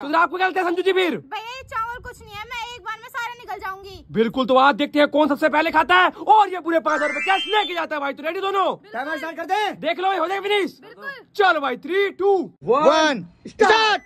तो आपको क्या लगता है संजू जी फिर? भैया ये चावल कुछ नहीं है मैं एक बार में सारे निकल जाऊँगी। बिल्कुल तो आज देखते हैं कौन सबसे पहले खाता है। और ये पूरे पाँच हज़ार रूपए कैश लेके जाता है भाई तो रेडी दोनों? टाइमर स्टार्ट कर दे। देख लो भाई हो जाए फिनिश बिल्कुल। चलो भाई थ्री टू वन स्टार्ट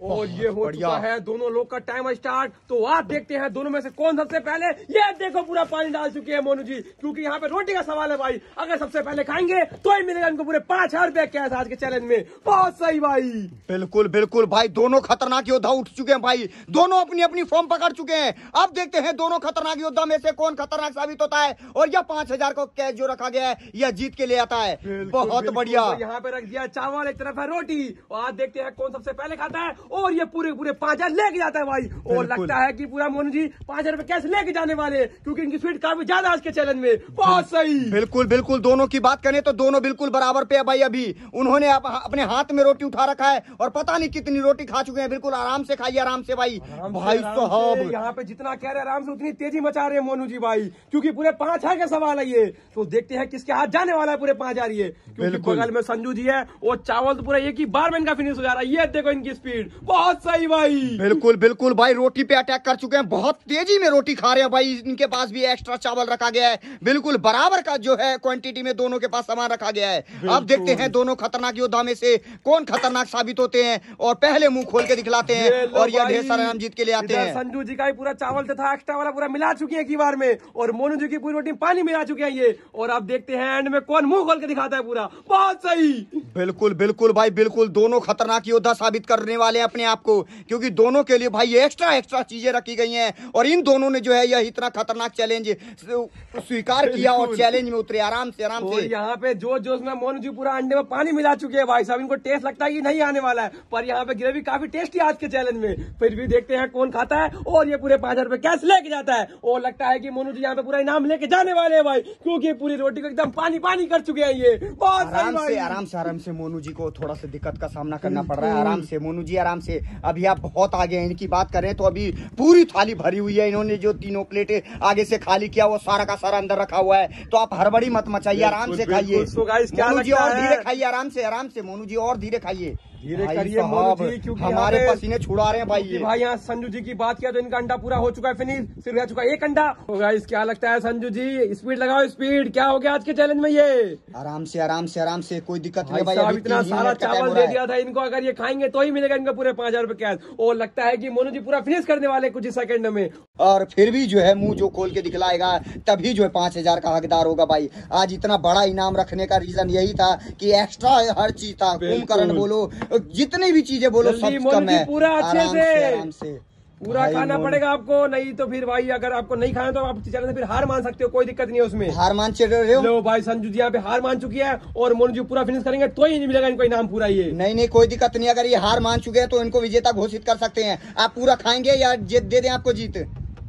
और ये हो। चुका है दोनों लोग का टाइम स्टार्ट तो आप देखते हैं दोनों में से कौन सबसे पहले? ये देखो पूरा पानी डाल चुके हैं मोनू जी क्योंकि यहाँ पे रोटी का सवाल है भाई। अगर सबसे पहले खाएँगे तो ही मिलेगा इनको पूरे पाँच हज़ार रुपया कैश आज के चैलेंज में। बहुत सही भाई। बिल्कुल बिल्कुल भाई दोनों खतरनाक योद्धा उठ चुके हैं भाई। दोनों अपनी अपनी फॉर्म पकड़ चुके हैं। अब देखते हैं दोनों खतरनाक योद्धा में से कौन खतरनाक साबित होता है। और यह पाँच हज़ार को कैश जो रखा गया है यह जीत के लिए आता है। बहुत बढ़िया। यहाँ पे रख दिया चावल एक तरफ़ है रोटी। और आज देखते हैं कौन सबसे पहले खाता है और ये पूरे पूरे पाँच हज़ार लेके जाता है भाई। और लगता है की पूरा मोनू जी पाँच हज़ार कैसे लेके जाने वाले क्यूँकी इनकी स्पीड काफ़ी ज़्यादा आज के चैलेंज में। बहुत सही। बिल्कुल बिल्कुल दोनों की बात करें तो दोनों बिल्कुल बराबर पे है भाई अभी। उन्होंने अपने हाथ में रोटी उठा रखा है और पता नहीं कितनी रोटी खा चुके हैं। बिल्कुल आराम से खाइए आराम से भाई। आराम भाई से, साहब। यहाँ पे जितना कह रहे हैं आराम से उतनी तेज़ी मचा रहे हैं मोनू जी भाई क्योंकि पूरे पाँच हज़ार का सवाल है ये। तो देखते हैं किसके हाथ जाने वाला है पूरे पाँच हज़ार ये। क्योंकि बगल में संजू जी है और चावल तो पूरा एक ही बार में इनका फिनिश हो जा रहा है। ये देखो इनकी स्पीड बहुत सही भाई। बिल्कुल बिल्कुल भाई रोटी पे अटैक कर चुके हैं। बहुत तेज़ी में रोटी खा रहे हैं भाई। इनके पास भी एक्स्ट्रा चावल रखा गया है। बिल्कुल बराबर का जो है क्वांटिटी में दोनों के पास सामान रखा गया है। अब देखते हैं दोनों खतरनाक योद्धा में से कौन खतरनाक साबित होते हैं और पहले मुँह खोल के दिखलाते हैं और यह। ढेर सारा नाम जीत के लिए आते हैं। संजू जी का ही पूरा चावल तथा एक्स्ट्रा वाला पूरा मिला चुकी है एक बार में और मोनू जी की पूरी रोटी पानी मिला चुके हैं ये। और अब देखते हैं एंड में कौन मुँह खोल के दिखाता है पूरा। बहुत सही। बिल्कुल बिल्कुल भाई बिल्कुल दोनों खतरनाक योद्धा साबित करने वाले हैं। अपने आप को क्योंकि दोनों के लिए भाई ये एक्स्ट्रा एक्स्ट्रा चीज़ें रखी गई हैं। और इन दोनों ने जो है यह इतना खतरनाक चैलेंज स्वीकार किया और चैलेंज में उतरे आराम से आराम से। यहाँ पे जोश जोश में मोनू जी पूरा अंडे में पानी मिला चुके हैं भाई साहब। इनको टेस्ट लगता है कि नहीं आने वाला है। पर यहाँ पे ग्रेवी काफ़ी टेस्टी आज के चैलेंज में। फिर भी देखते हैं कौन खाता है। और ये पूरे पाँच हज़ार कैश लेके जाता है। और लगता है कि मोनू जी यहाँ पे पूरा इनाम लेके जाने वाले हैं भाई क्योंकि पूरी रोटी को एकदम पानी पानी कर चुके हैं ये। बहुत आराम से आराम से आराम से मोनू जी को थोड़ा सा दिक्कत का सामना करना पड़ रहा है। आराम से मोनू जी आराम से। अभी आप बहुत आगे हैं इनकी बात करें तो अभी पूरी थाली भरी हुई है इन्होंने जो तीनों प्लेटें आगे से खाली किया वो सारा का सारा अंदर रखा हुआ है। तो आप हड़बड़ी मत मचाइए आराम से खाइए। क्या मोनू जी और धीरे खाइए आराम से आराम से मोनू जी और धीरे खाइए। धीरे करिए मोनू साहब, जी क्योंकि हमारे पसीने छुड़ा रहे हैं भाई। भाई यहाँ संजू जी की बात किया तो इनका अंडा पूरा हो चुका है फिनिश सिर्फ़ रह चुका है एक अंडा। तो गाइस क्या लगता है संजू जी? स्पीड लगाओ स्पीड क्या हो गया आज के चैलेंज में ये? आराम से आराम से आराम से कोई दिक्कत नहीं भाई इतना सारा चावल दे दिया था इनको अगर ये खाएँगे तो ही मिलेगा इनको पूरे पाँच हज़ार रुपए कैश और लगता है कि मोनू जी पूरा फिनिश करने वाले कुछ ही सेकंड में। और फिर भी जो है मुँह जो खोल के दिखलाएगा तभी जो है पाँच हज़ार का हकदार होगा भाई। आज इतना बड़ा इनाम रखने का रीजन यही था कि एक्स्ट्रा हर चीज़ था। कुंभकर्ण बोलो जितनी भी चीज़ें बोलो सब कम है। पूरा अच्छे से। आराम से। पूरा खाना पड़ेगा आपको नहीं तो फिर भाई अगर आपको नहीं खाना तो आप चैनल से फिर हार मान सकते हो कोई दिक्कत नहीं है उसमें। हार मान चल रहे हो? लो भाई संजू जी यहाँ पे हार मान चुकी है और मोनू जी पूरा फिनिश करेंगे तो ही नहीं मिलेगा इनको इनाम पूरा ये। नहीं नहीं कोई दिक्कत नहीं अगर ये हार मान चुके हैं तो इनको विजेता घोषित कर सकते हैं। आप पूरा खाएँगे या जीत दे दें आपको जीत?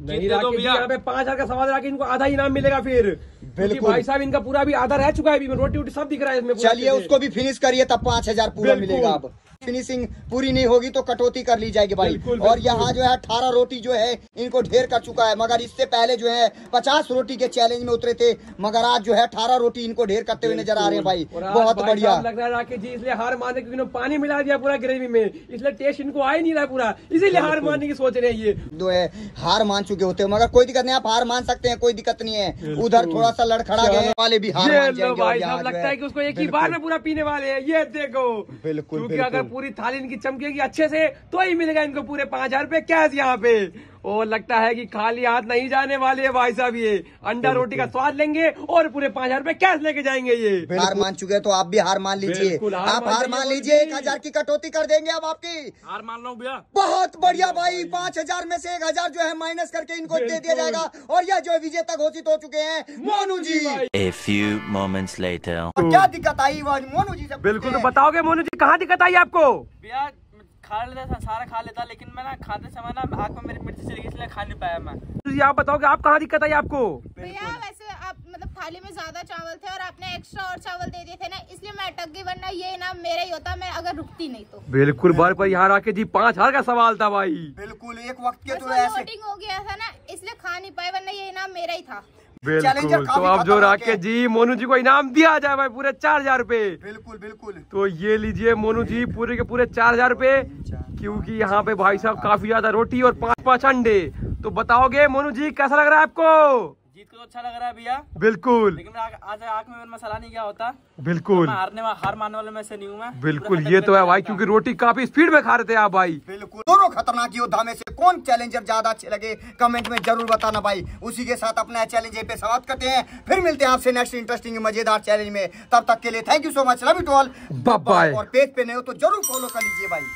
नहीं राकेश यहाँ पे पाँच हज़ार का सवाल रहा इनको आधा इनाम मिलेगा फिर। बिल्कुल। भाई साहब इनका पूरा भी आधा रह चुका है अभी रोटी वोटी सब दिख रहा है इसमें चलिए उसको भी फिनिश करिए तब पाँच हज़ार पूरा मिलेगा अब। फिनिशिंग पूरी नहीं होगी तो कटौती कर ली जाएगी भाई। बिल्कुल, और। यहाँ जो है अठारह रोटी जो है इनको ढेर कर चुका है मगर इससे पहले जो है पचास रोटी के चैलेंज में उतरे थे मगर आज जो है अठारह रोटी इनको ढेर करते हुए नज़र आ रहे हैं भाई। बहुत बढ़िया। लग रहा है राकेश जी इसलिए हार मारने क्योंकि पानी मिला दिया पूरा ग्रेवी में। इसलिए टेस्ट इनको आ ही नहीं रहा पूरा। इसीलिए हार मारने की सोच रहे हैं ये। जो है हार मान चुके होते हैं मगर कोई दिक्कत नहीं आप हार मान सकते हैं कोई दिक्कत नहीं है। उधर थोड़ा सा लड़खड़ा गए वाले भी हार मान जाएँगे लगता है कि उसको एक ही बार में पूरा पीने वाले हैं। ये देखो। बिल्कुल, बिल्कुल। अगर पूरी थाली इनकी चमकेगी अच्छे से तो ही मिलेगा इनको पूरे पाँच हज़ार रूपए कैश यहाँ पे। और लगता है कि खाली हाथ नहीं जाने वाले हैं भाई साहब ये। अंडा रोटी का स्वाद लेंगे और पूरे पाँच हज़ार रुपए कैश लेके जाएँगे ये। हार मान चुके हैं तो आप भी हार मान लीजिए। आप हार मान लीजिए एक हज़ार की कटौती कर देंगे अब आपकी। हार मान लो भैया। बहुत बढ़िया भाई पाँच हज़ार में से एक हज़ार जो है माइनस करके इनको दे दिया जाएगा। और यह जो विजेता घोषित हो चुके हैं मोनू जी। A few moments later. क्या दिक्कत आई मोनू जी से बिल्कुल तो बताओगे मोनू जी कहाँ दिक्कत आई आपको? भैया खा लेता था सारा खा लेता लेकिन मैं ना खाते समय ना आँख में मेरी मिर्ची चली गई इसलिए खा नहीं पाया मैं। जी आप बताओगे आप कहाँ दिक्कत आई आपको? भैया वैसे आप मतलब थाली में ज़्यादा चावल थे और आपने एक्स्ट्रा और चावल दे दिए थे ना इसलिए मैं अटक गई वरना ये इनाम मेरा ही होता मैं अगर रुकती नहीं तो। बिल्कुल बार पर यहाँ आके जी पाँच हज़ार का सवाल था भाई। बिल्कुल एक वक्त के तो ऐसे हो गया था ना इसलिए खा नहीं पाए वरना ये इनाम मेरा ही था। बिल्कुल। तो अब जो राकेश जी मोनू जी को इनाम दिया जाए भाई पूरे चार हज़ार रूपए। बिल्कुल बिल्कुल। तो ये लीजिए मोनू जी पूरे के पूरे चार हज़ार रूपए क्यूँकी यहाँ पे भाई साहब काफ़ी ज़्यादा रोटी और पाँच पाँच अंडे। तो बताओगे मोनू जी कैसा लग रहा है आपको? जीत को तो अच्छा लग रहा है भैया। बिल्कुल। लेकिन आज आँख में मसाला नहीं गया होता। बिल्कुल। मैं हारने हार मानने वाले में से नहीं हूँ मैं। बिल्कुल ये तो है भाई। क्योंकि रोटी काफ़ी स्पीड में खा रहे थे आप भाई। बिल्कुल। दोनों खतरनाक योद्धा में से कौन चैलेंजर ज़्यादा अच्छे लगे? कमेंट में ज़रूर बताना भाई। उसी के साथ अपना चैलेंज पे समाप्त करते हैं। फिर मिलते हैं आपसे नेक्स्ट इंटरेस्टिंग मज़ेदार चैलेंज में। तब तक के लिए thank you so much love you to all bye bye और पेज पे नहीं हो तो ज़रूर फॉलो कर लीजिए भाई।